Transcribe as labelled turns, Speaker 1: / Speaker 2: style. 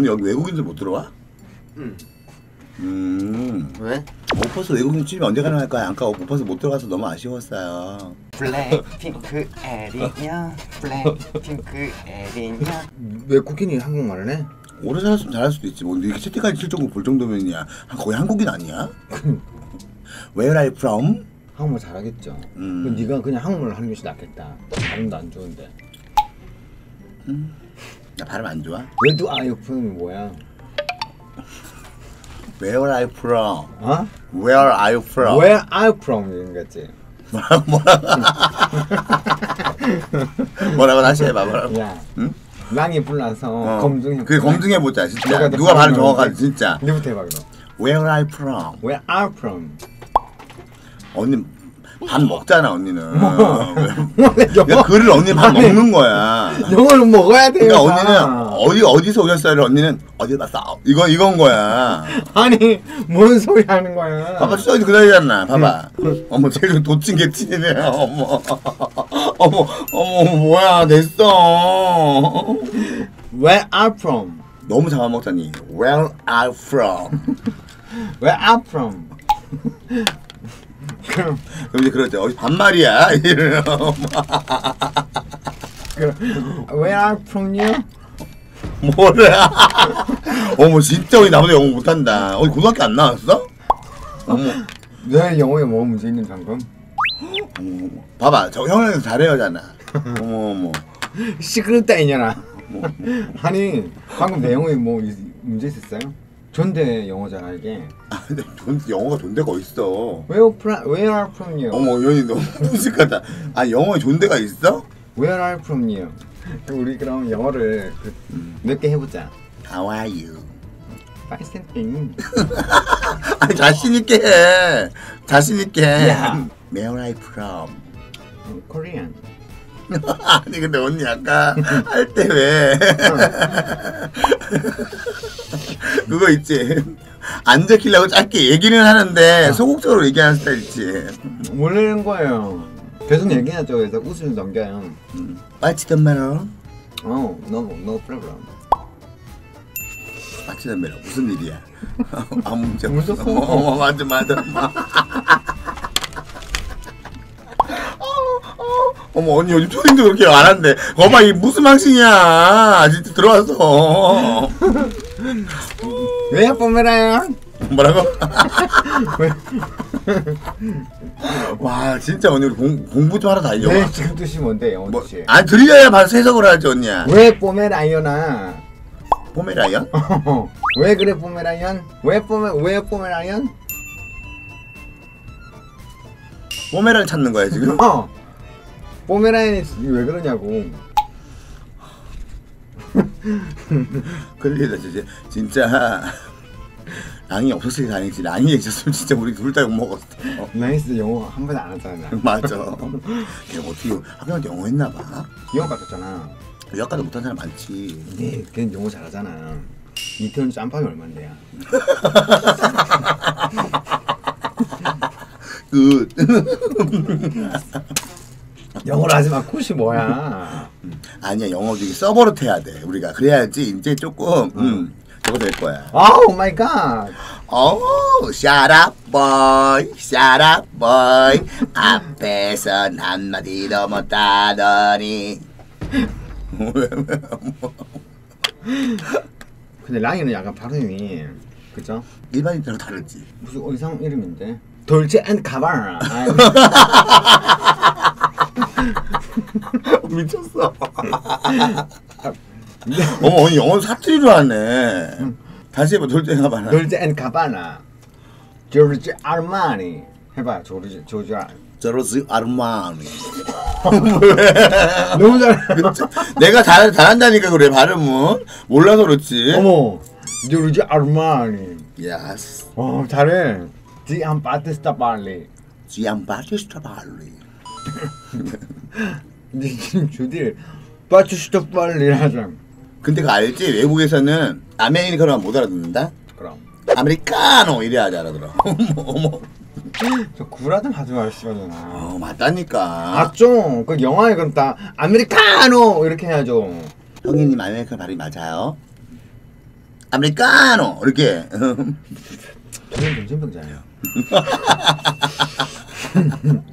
Speaker 1: 언니 여기 외국인들 못 들어와?
Speaker 2: 응.
Speaker 1: 음.
Speaker 2: 왜?
Speaker 1: 오퍼스 외국인 집이 언제 가능할 거야? 아까 오퍼스 못 들어가서 너무 아쉬웠어요.
Speaker 2: 블랙핑크 에리냐 블랙핑크 에리냐
Speaker 3: 왜 쿠키니 한국말을 해?
Speaker 1: 오래 살았으면 잘할 수도 있지. 뭐 이렇게 채팅까지 칠 정도 볼 정도면이야. 한- 거의 한국인 아니야? Where are you from?
Speaker 3: 한국말 잘하겠죠.
Speaker 1: 음.
Speaker 3: 네가 그냥 한국말 하는 것이 낫겠다. 발음도 안 좋은데.
Speaker 1: 나 발음 안 좋아?
Speaker 3: 왜도 아이오프는 뭐야?
Speaker 1: Where are you from?
Speaker 3: 어?
Speaker 1: Where are you from?
Speaker 3: Where are you from? 이런 거지.
Speaker 1: 뭐라 뭐라 뭐라고 다시 해봐 뭐라고?
Speaker 3: 야,
Speaker 1: 응?
Speaker 3: 랑이 불나서
Speaker 1: 어.
Speaker 3: 검증해.
Speaker 1: 그 검증해 보자 진짜.
Speaker 3: 누가
Speaker 1: 발음 정확한지. 진짜.
Speaker 3: 네부터 해봐 그럼.
Speaker 1: Where are you from?
Speaker 3: Where are you from?
Speaker 1: 언니 밥 먹잖아 언니는. 야, 글을 언니 밥 먹는 거야.
Speaker 3: 영어를 먹어야 돼요.
Speaker 1: 그러니까 언니는
Speaker 3: 다.
Speaker 1: 어디 어디서 오셨어요? 언니는 어디 봤어? 이거 이건 거야.
Speaker 3: 아니 뭔 소리 하는 거야?
Speaker 1: 봐봐 써있는 그 자리잖아. 봐봐. 어머 제일 도찐 개찐이네. 어머 어머 어머 뭐야 됐어.
Speaker 3: Where are from?
Speaker 1: 너무 잡아먹자니. Where are from?
Speaker 3: Where are from? 그럼
Speaker 1: 그럼 이제 그러죠. 어디 반말이야. 이러면
Speaker 3: 그럼 Where are you from you?
Speaker 1: 뭐야? 어머 진짜 우리 나보다 영어 못한다. 어디 고등학교 안 나왔어? 어머
Speaker 3: 내 영어에 뭐 문제 있는 방금?
Speaker 1: 어머 어머. 봐봐 저 형은 잘해요잖아. 어머 어머.
Speaker 3: 시끄럽다 이년아. 아니 방금 내 영어에 뭐 이- 문제 있었어요? 전대 영어잖아 이게.
Speaker 1: 아 근데 돈, 영어가 존대가 어딨어?
Speaker 3: Where, fra- where are you from you?
Speaker 1: 어머 연이 너무 무식하다. 아 영어에 존대가 있어?
Speaker 3: Where are from you? 우리 그럼 영어를 그 몇개 해보자.
Speaker 1: How are you?
Speaker 3: Fine something.
Speaker 1: 아니 자신 있게 해. 자신 있게 해.
Speaker 3: 야.
Speaker 1: Where are you from?
Speaker 3: Korean.
Speaker 1: 아니 근데 언니 아까 할 때 왜? 그거 있지. 안 들키려고 짧게 얘기는 하는데 소극적으로 얘기하는 스타일 있지.
Speaker 3: 모르는 거예요. 계속 얘기하죠. 그래서 웃으면 넘겨요.
Speaker 1: What's the matter?
Speaker 3: 어, no, no problem.
Speaker 1: What's the matter? 무슨 일이야? 아무 문제 없어. 어머 맞아 맞아. 어머 언니 요즘 초딩도 그렇게 안 한대. 거봐 이 무슨 망신이야. 진짜 들어왔어.
Speaker 3: 왜 뽀메라요?
Speaker 1: 뭐라고? 와 진짜 언니 우리 공, 공부 좀 하러 다니죠.
Speaker 3: 네, 지금 뜻이 뭔데 영어
Speaker 1: 뭐,
Speaker 3: 뜻이?
Speaker 1: 아 들려야 봐서 해석을 하지 언니야.
Speaker 3: 왜 뽀메라이언아?
Speaker 1: 포메라이언?
Speaker 3: 왜 그래 뽀메라이언? 왜 뽀메 왜 뽀메라이언?
Speaker 1: 포메라를 찾는 거야 지금?
Speaker 3: 어. 뽀메라이언이 왜 그러냐고.
Speaker 1: 그러다 진짜 진짜 랑이 없었을 게 아니지. 랑이 있었으면 진짜 우리 둘 다 욕 먹었어.
Speaker 3: 나이스 영어 한 번도 안 하잖아.
Speaker 1: 맞아. 야, 어떻게 학교한테 영어 했나 봐.
Speaker 3: 영어 같았잖아.
Speaker 1: 유학가도 못한 사람 많지.
Speaker 3: 네, 걔는 영어 잘하잖아. 이태원 짬밥이 얼만데야?
Speaker 1: 그
Speaker 3: 영어를 하지 마. 굿이 뭐야?
Speaker 1: 아니야 영어 되게 서버로 해야 돼. 우리가 그래야지 이제 조금 음, 저거 될 거야.
Speaker 3: oh my god.
Speaker 1: 어, shut up boy, shut up boy. 앞에선 한마디도 못하더니.
Speaker 3: 근데 랑이는 약간 발음이 그죠?
Speaker 1: 일반인들하고 다르지.
Speaker 3: 무슨 의상 이름인데? Dolce and Gabbana.
Speaker 1: 미쳤어. 어머 언니 영어 사투리로 하네. 다시 해봐
Speaker 3: Dolce and Gabbana. Dolce and Gabbana. Giorgio Armani. 해봐 조르지 아.
Speaker 1: Giorgio Armani.
Speaker 3: 너무 잘.
Speaker 1: 그치? 내가 잘 잘한다니까 그래 발음은 몰라서 그렇지.
Speaker 3: 어머. 조르지 아르마니.
Speaker 1: 야스.
Speaker 3: 어 잘해. 지안 바티스타 발리.
Speaker 1: 지안 바티스타 발리.
Speaker 3: 근데 지금 주딜 바티스타 발리 하자.
Speaker 1: 근데 그 알지 외국에서는 아메리카노만 못 알아듣는다.
Speaker 3: 그럼.
Speaker 1: 아메리카노 이래야지 알아들어. 어머 어머.
Speaker 3: 저 구라좀 하지 마시잖아.
Speaker 1: 어 맞다니까.
Speaker 3: 맞죠? 그 영화에 그럼 다 아메리카노 이렇게 해야죠.
Speaker 1: 형님 아메리카노 발음이 맞아요. 아메리카노 이렇게
Speaker 3: 저는 정신병자예요.